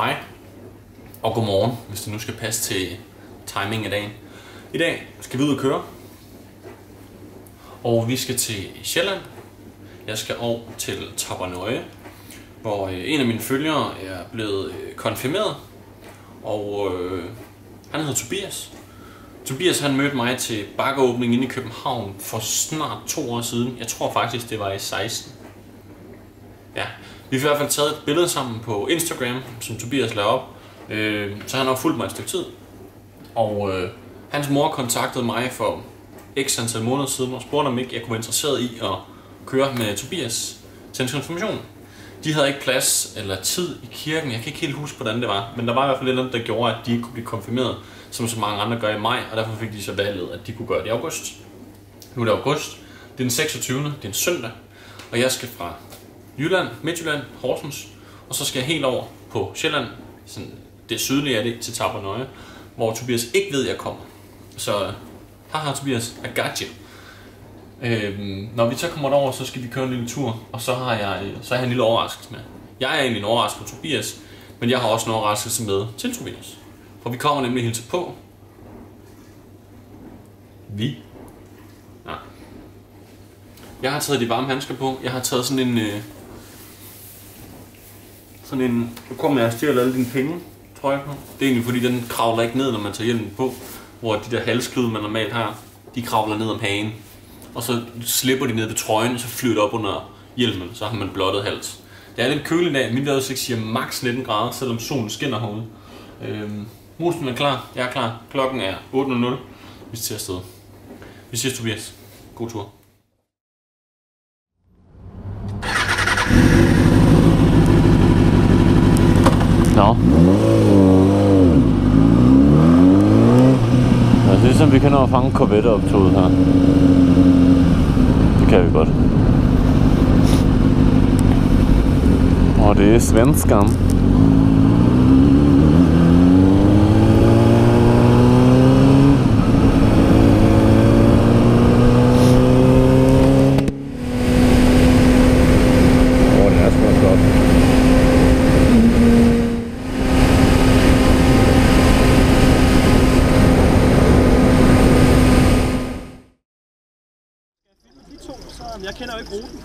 Hej og godmorgen, hvis det nu skal passe til timing af dagen. I dag skal vi ud og køre, og vi skal til Sjælland. Jeg skal over til Tabernøje, hvor øh, en af mine følgere er blevet øh, konfirmeret, og øh, han hedder Tobias. Tobias han mødte mig til bakkeåbningen inde i København for snart to år siden. Jeg tror faktisk, det var i 16. Vi har i hvert fald taget et billede sammen på Instagram, som Tobias lavede op. Øh, så han har fulgt mig et stykke tid. Og øh, hans mor kontaktede mig for x antal måneder siden og spurgte, om ikke jeg kunne være interesseret i at køre med Tobias til hans konfirmation. De havde ikke plads eller tid i kirken. Jeg kan ikke helt huske, hvordan det var. Men der var i hvert fald noget, der gjorde, at de ikke kunne blive konfirmeret, som så mange andre gør i maj. Og derfor fik de så valget, at de kunne gøre det i august. Nu er det august. Det er den 26. Det er en søndag. Og jeg skal fra Jylland, Midtjylland, Horsens. Og så skal jeg helt over på Sjælland, sådan det sydlige er det, til Tabernøje, hvor Tobias ikke ved, at jeg kommer. Så, øh, haha Tobias, I got you. Øhm, når vi så kommer derover, så skal vi køre en lille tur, og så har jeg, øh, så har jeg en lille overraskelse med. Jeg er egentlig en overraskelse på Tobias, men jeg har også en overraskelse med til Tobias. For vi kommer nemlig hilse på. Vi. Ja. Jeg har taget de varme handsker på. Jeg har taget sådan en... Øh, sådan en... Nu kommer jeg og stjæler alle dine penge, tror jeg. Det er egentlig fordi, den kravler ikke ned, når man tager hjelmen på. Hvor de der halsklud, man normalt har, de kravler ned om hagen. Og så slipper de ned ved trøjen, og så flyver det op under hjelmen. Så har man blottet hals. Det er lidt kølig dag. Min vejrudsigt siger maks 19 grader, selvom solen skinner herude. Øhm, Mosen er klar. Jeg er klar. Klokken er 8.00. Vi tager afsted. Vi ses, Tobias. God tur. Nå. Ja, det er som vi kan nå at fange Corvette-optoget her. Det kan vi godt. Og det er svenskeren. Åh, det er sgu også godt. Jeg kender jo ikke ruten.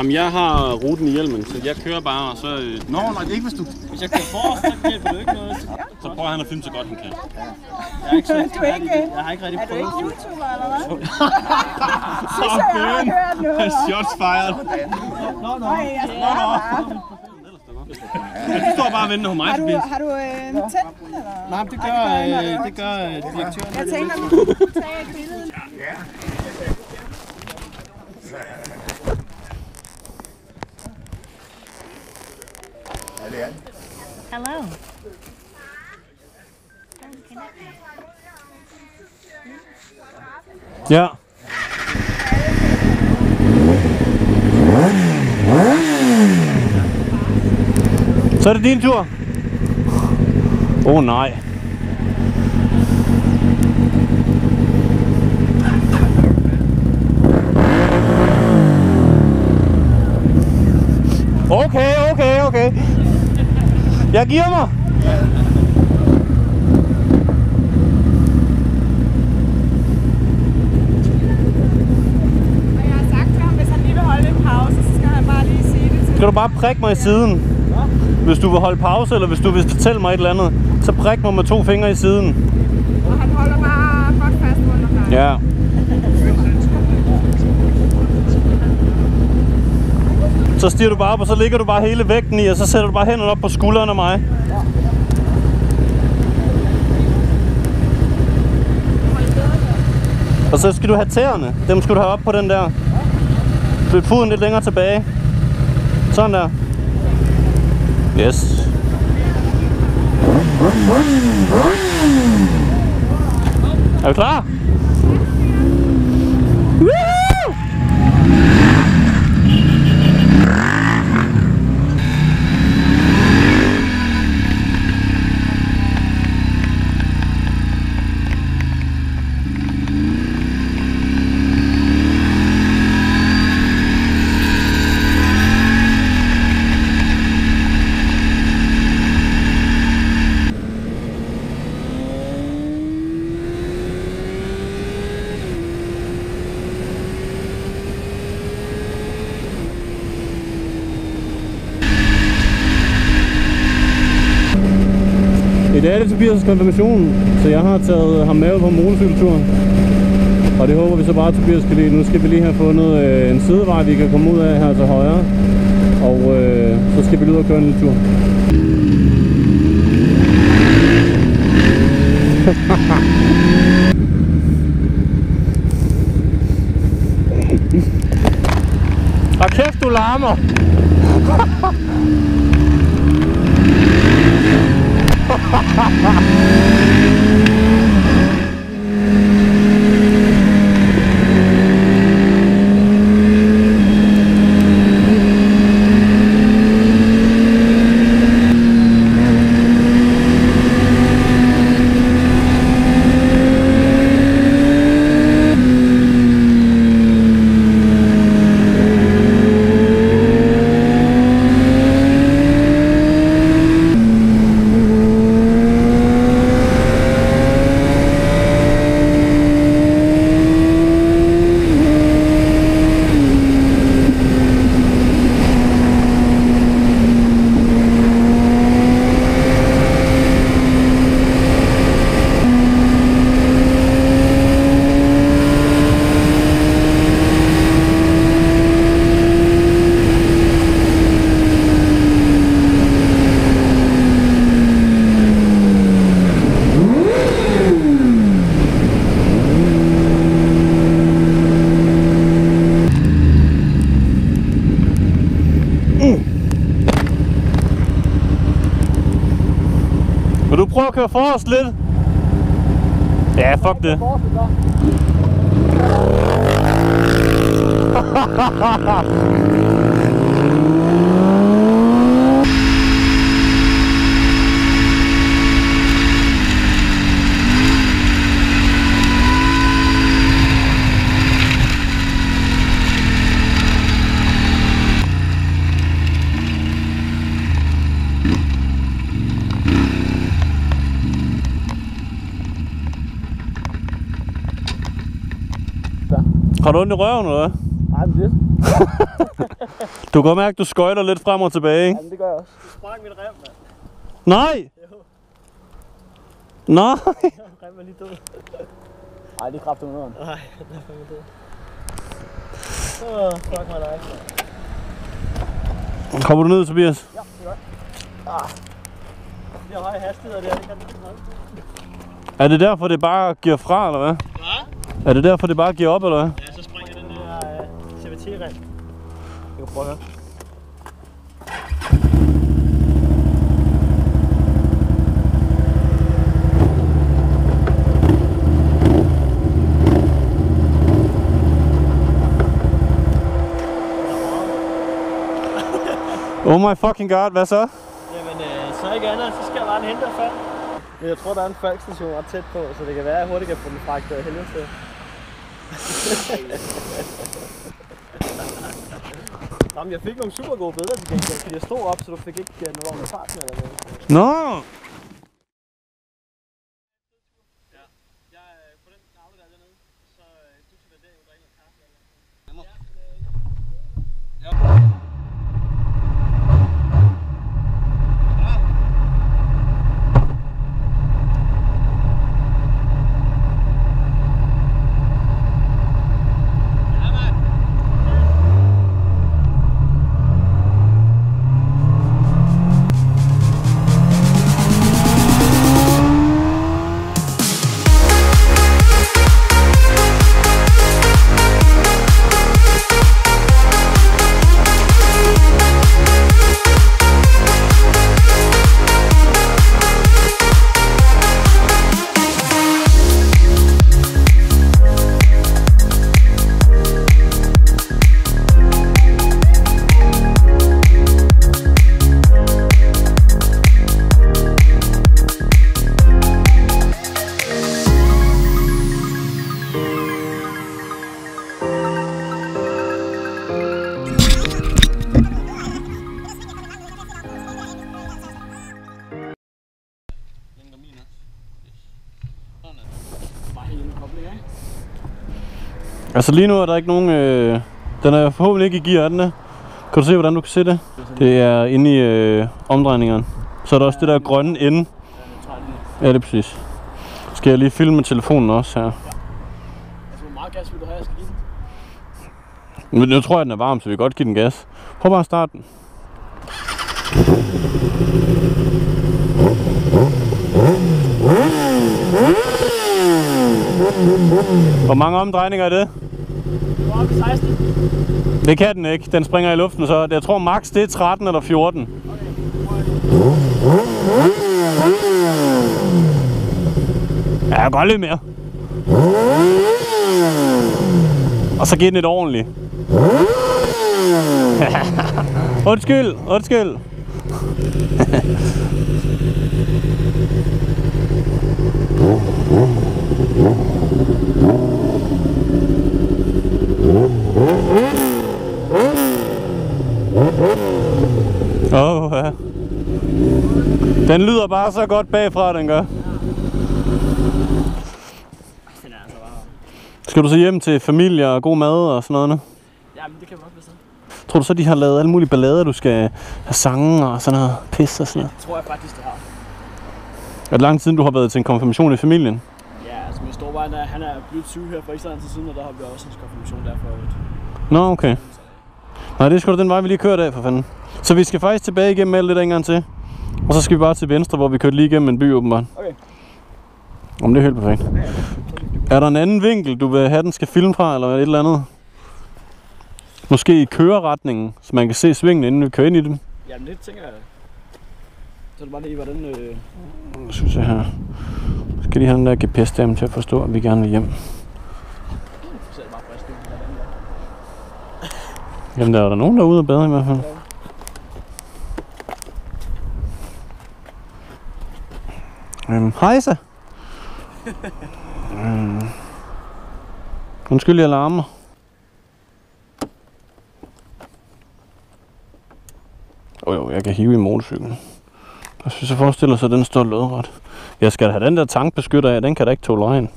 Jamen, jeg har ruten i hjelmen, så jeg kører bare, og så, øh, Nå, nej, det er ikke hvis du... Hvis jeg kører forrest, så hjælper det ikke noget. Så, så prøver han at filme så godt han kan. jeg, er ikke så, Du er ikke- jeg har ikke rigtig Er du prøvet ikke det. YouTuber, eller hvad? Synes jeg, jeg har hørt noget om. Shots fired. Nå, nå. Nej, jeg spørger bare. Du står bare og venter på mig, Har du, har du øh, tændt den, eller? Nej, men det gør, øh, det gør øh, direktøren. Jeg tænker, du kunne tage et billede. Hello. Yeah. Så er det din tur. Åh oh, nej. Okay, okay, okay. Jeg giver mig. Skal du bare prikke mig i siden? Hvis du vil holde pause, eller hvis du vil fortælle mig et eller andet, så prik mig med to fingre i siden. Og han holder bare godt fast under dig. Ja. Så stiger du bare op, og så ligger du bare hele vægten i, og så sætter du bare hænderne op på skuldrene af mig. Og så skal du have tæerne. Dem skal du have op på den der. Flyt foden lidt længere tilbage. Sådan der. Yes. Er du klar? Yeah. Dag er det Tobias' konfirmation, så jeg har taget ham med på motorcykeltur. Og det håber vi så bare, at Tobias kan lide. Nu skal vi lige have fundet øh, en sidevej, vi kan komme ud af her til højre. Og øh, så skal vi ud og køre en lille tur. Og kæft, du larmer! Ha ha ha! At køre forrest lidt? Ja, fuck det. Har du ondt i røven, eller hvad? Nej, men det, Du kan godt mærke, at du skøjter lidt frem og tilbage, ikke? jamen, det gør jeg også. Du sprang mit rem, mand. Nej! Nej! Rem er lige død. Ej, det er kraftigt under Nej, den er fandme død. Åh, oh, fuck mig dig. Kommer du ned, Tobias? Ja, det gør jeg. Ah. Det er høje hastigheder der, det kan du ikke Er det derfor, det bare giver fra, eller hvad? Hvad? Er det derfor, det bare giver op, eller hvad? Ja, uh, CVT-rem. Du kan prøve at høre. Oh my fucking god, hvad så? Jamen, øh, så ikke andet, så skal jeg bare hente og fald. Men jeg tror, der er en falkstation ret tæt på, så det kan være, at jeg hurtigt kan få den fragtet af helvede til. Jamen, jeg fik nogle super gode billeder til gengæld, fordi jeg stod op, så du fik ikke uh, noget med fart med eller noget. Nå! No. Altså lige nu er der ikke nogen... Øh, den er forhåbentlig ikke i gear, er den der? Kan du se, hvordan du kan se det? Det er inde i øh, omdrejningerne. Så er der også det der grønne ende. Ja, det er præcis. Skal jeg lige filme med telefonen også her? Altså, hvor meget gas vil du have, jeg skal give den? Men nu tror jeg, den er varm, så vi kan godt give den gas. Prøv bare at starte den. Hvor mange omdrejninger er det? Du er oppe i 16. Det kan den ikke. Den springer i luften, så jeg tror max det er 13 eller 14. Ja, jeg godt lidt mere. Og så giv den et ordentligt. undskyld, undskyld. Åh, oh, ja. Den lyder bare så godt bagfra, den gør. Den er altså bare... Skal du så hjem til familie og god mad og sådan noget nu? Jamen, det kan man også bestemme. Tror du så, de har lavet alle mulige ballader, du skal have sange og sådan noget pis og sådan noget? Det tror jeg faktisk, det har. Er det lang tid, du har været til en konfirmation i familien? Ja, altså min store han er, han er blevet 20 her for ikke så lang tid siden, og der har vi også hans konfirmation der for et... Nå, okay. Nej, det er sgu da den vej, vi lige kørte af, for fanden. Så vi skal faktisk tilbage igennem alt det der en gang til. Og så skal vi bare til venstre, hvor vi kørte lige igennem en by, åbenbart. Okay. Om det er helt perfekt. Er der en anden vinkel, du vil have, den skal filme fra, eller et eller andet? Måske i køreretningen, så man kan se svingen, inden vi kører ind i den. Jamen, det tænker jeg. Så er det bare lige, hvordan... Øh... Nu synes jeg her. Skal lige have den der GPS-stemme til at forstå, at vi gerne vil hjem. Så. Jamen, der er der nogen, der er ude og bade i hvert fald. Mm. Øhm, hejsa. øhm. Mm. Undskyld, jeg larmer. Jo jo, jeg kan hive i motorcyklen. Jeg synes, jeg forestiller sig, at den står lodret. Jeg skal have den der tankbeskytter af, den kan da ikke tåle regn.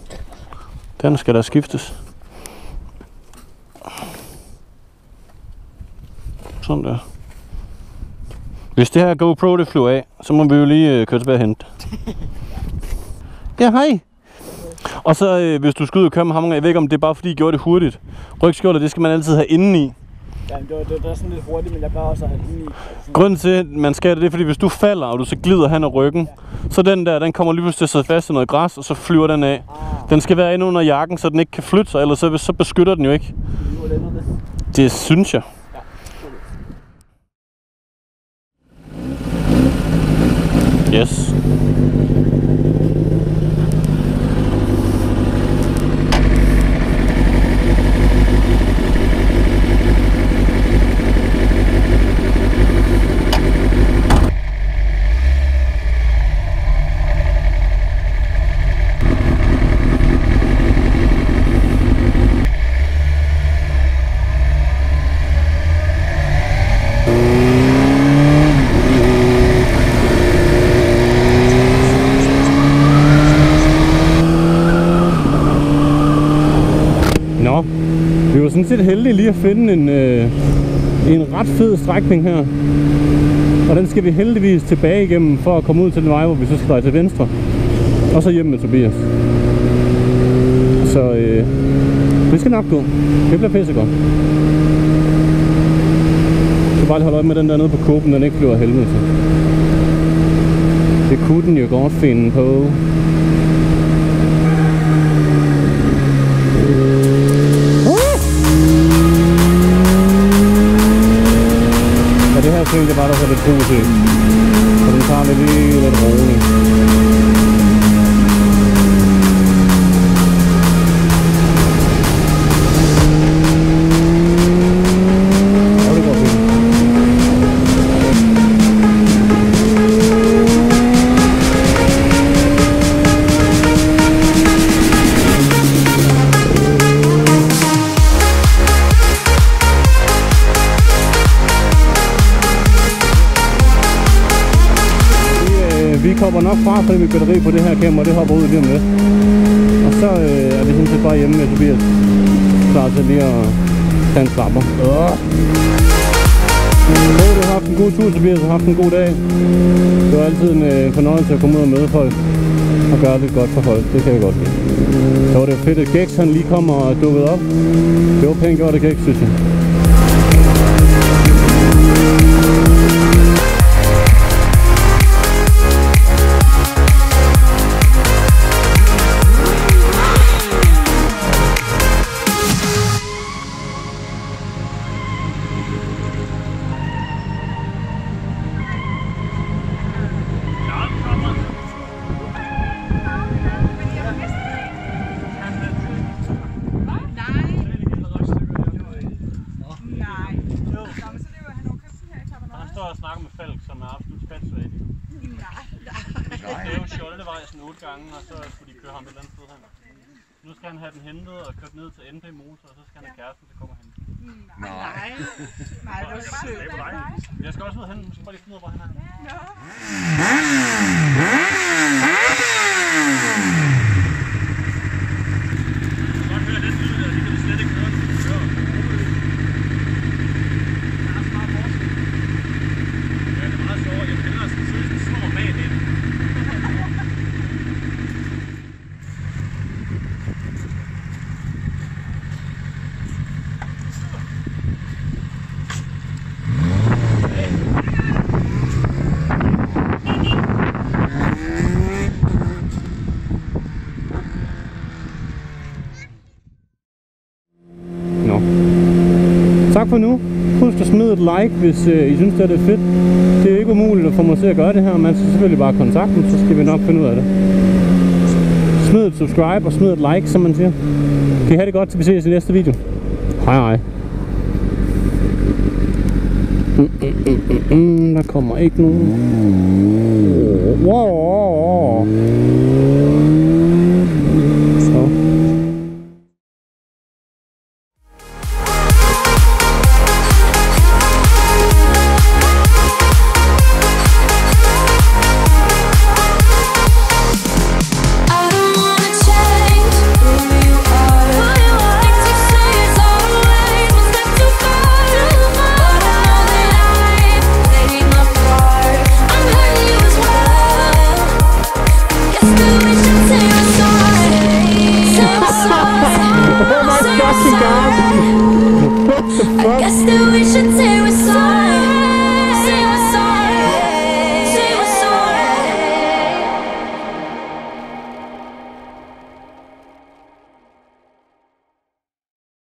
Den skal da skiftes. Sådan der. Hvis det her GoPro det flyver af, så må vi jo lige øh, køre tilbage og hente. ja, hej. Og så øh, hvis du skal ud og køre med ham, jeg ved ikke om det er bare fordi I gjorde det hurtigt. Rygskjoldet, det skal man altid have indeni. Jamen, det, var, det, er sådan lidt hurtigt, men jeg plejer også at have den i. Altså, Grunden til, at man skal det, det er fordi, hvis du falder, og du så glider hen ad ryggen, så den der, den kommer lige pludselig til at sidde fast i noget græs, og så flyver den af. ah, Den skal være inde under jakken, så den ikke kan flytte sig, ellers så, så beskytter den jo ikke. nu det det. Det synes jeg. Yes. Nå, vi var sådan set heldige lige at finde en, øh, en ret fed strækning her. Og den skal vi heldigvis tilbage igennem for at komme ud til den vej, hvor vi så skal dreje til venstre. Og så hjem med Tobias. Så øh, det skal nok gå. Det bliver pissegodt. Jeg skal bare lige holde øje med den der nede på kåben, den ikke flyver helvede til. Det kunne den jo godt finde på. Ja, det her synes jeg bare, der er lidt positivt. Så den tager det lige lidt roligt. Nok fra, fordi vi batteri på det her kamera, det hopper ud lige om lidt. Og så øh, er vi sådan set bare hjemme med Tobias. Klar til lige at tage en slapper. Øh. Håber, du har haft en god tur, Tobias, og haft en god dag. Det var altid en øh, fornøjelse at komme ud og møde folk. og gøre lidt godt for folk. Det kan jeg godt lide. Så var det fedt, at Gex han lige kom og dukkede op. Det var pænt gjort af Gex, synes jeg. Gange, og så skulle de køre ham et eller andet sted hen. Nu skal han have den hentet og kørt ned til NP Motor, og så skal han have kæresten til at komme og hente. den. Nej. Nej, det var sødt. Jeg skal også ud og hente, skal bare lige finde ud af, hvor han er. Jeg kan godt høre den lyd der, det kan vi slet ikke høre, når vi kører. Der er så meget forskel. Ja, det er meget sjovt. Jeg kender sådan sidde sådan slår bag lidt. Nå. Tak for nu. Husk at smide et like, hvis øh, I synes, det er fedt. Det er ikke umuligt at få mig til at gøre det her. Man skal selvfølgelig bare kontakte mig, så skal vi nok finde ud af det. Smid et subscribe og smid et like, som man siger. Kan I have det godt, til vi ses i næste video. Hej hej. Mm, mm, mm, mm. mm, mm der kommer ikke nogen. Wow.